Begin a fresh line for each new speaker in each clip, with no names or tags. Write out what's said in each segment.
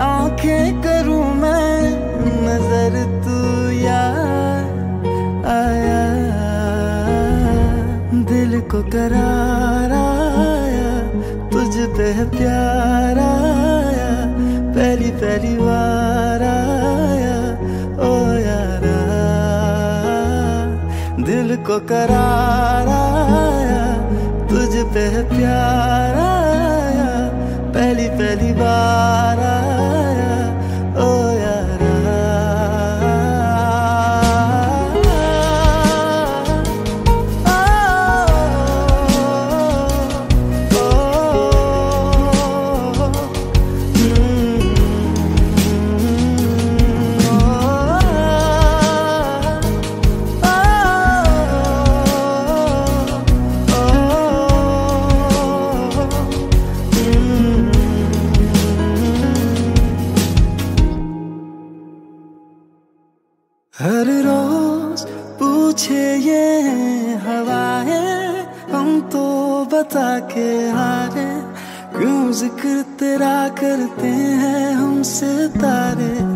आँखें करूँ मैं, नज़र तू यार, आया। दिल को करार आया, तुझ पे प्यार आया, पहली पहली बार आया, ओ यारा। दिल को करार आया, तुझ पे प्यार आया, पहली पहली बार हर रोज पूछे ये हवाएँ, हम तो बता के हारे। क्यों ज़िक्र तेरा करते हैं हमसे तारे?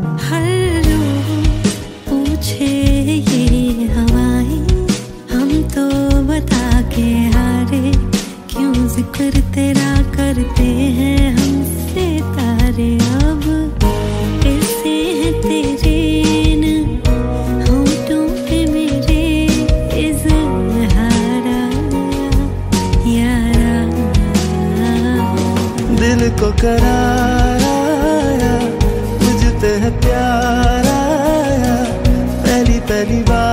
दिल को कराया मुझ पे है प्यार आया पहली पहली बार